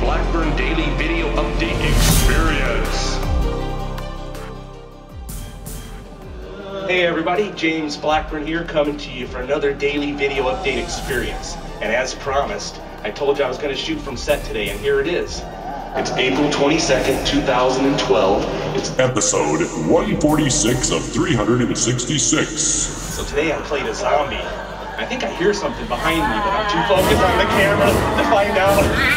Blackburn Daily Video Update Experience. Hey everybody, James Blackburn here coming to you for another daily video update experience. And as promised, I told you I was going to shoot from set today and here it is. It's April 22nd, 2012. It's episode 146 of 366. So today I played a zombie. I think I hear something behind me, but I'm too focused on the camera to find out.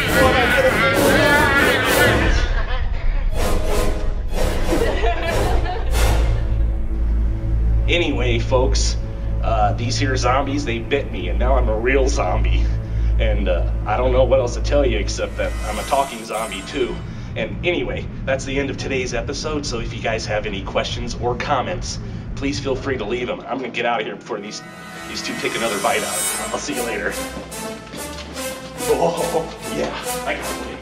Anyway, folks, uh, these here zombies, they bit me, and now I'm a real zombie. And uh, I don't know what else to tell you except that I'm a talking zombie too. And anyway, that's the end of today's episode. So if you guys have any questions or comments, please feel free to leave them. I'm gonna get out of here before these these two take another bite out. I'll see you later. Oh yeah.